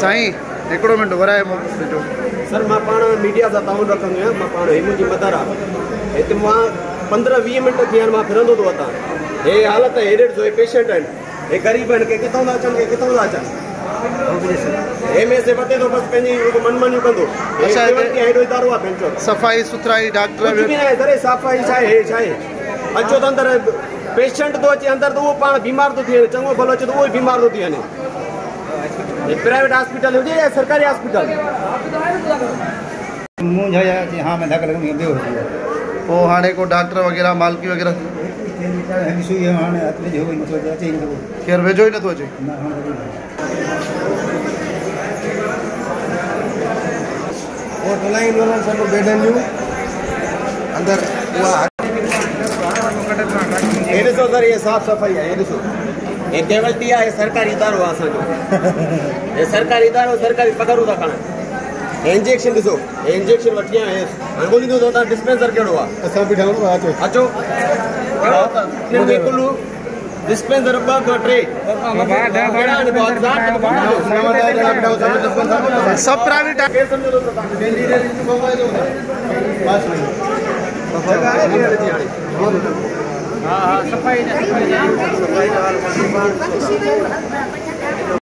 سائين هڪڙو منٽ گهرائي پاڻ ميڊيا سان تائن رکندو آهيان مان پاڻ هن منهنجي مدر آهي. هتي مان پندرهن ويهه منٽ ٿي آهن مان ڦرندو ٿو هتان هي حالت هيڏي پيشنٽ آهن هي غريب آهن ڪي ڪٿان ٿا اچن ڪي ڪٿان ٿا اچن. هي ۾ سي وتي ٿو بس پنهنجي منمانيون ڪندو هي اڇا، هتي- هيڏو ادارو آهي پنهنجو صفائي سٿرائي ڪجهه ڊاڪٽر به نه آهي سر هي صفائي ڇا آهي هي ڇا آهي اچو ته اندر پيشنٽ ٿو اچي اندر ته اهو پاڻ بيمار ٿو ٿي وڃي چڱو ڀلو اچي ته اهو ئي بيمار ٿو ٿي وڃي هي پرائيويٽ هاسپيٽل هجي يا سرڪاري هاسپيٽل منهن جها هان مين ڌڪ لڳندي ٻيو پوءِ هاڻي ڪو ڊاڪٽر وغيره مالڪي وغيره سئي هاڻي هٿ ۾ جو نٿو اچي اچي ئي نٿو ڪير ويجهو ئي نٿو اچي نه هاڻي وو ٽلائن والا سڀ بيڊن نيو اندر هئا يي ڏسو سر يي صاف صفائي آهي هي ڏسو هي ڪيولٽي آهي هي سرڪاري ادارو آهي اسان جو هي سرڪاري ادارو سرڪاري پگهارون ٿا کڻن هي انجيڪشن ڏسو هي انجيڪشن وٺي آيا هي هاڻي ڳولهيندو ته توهان ڊسپينسر ڪهڙو آهي اسان به ٺهون اچو اچو هن dispenser of battery. सब प्राइवेट हाँ हाँ सफ़ाई सफ़ाई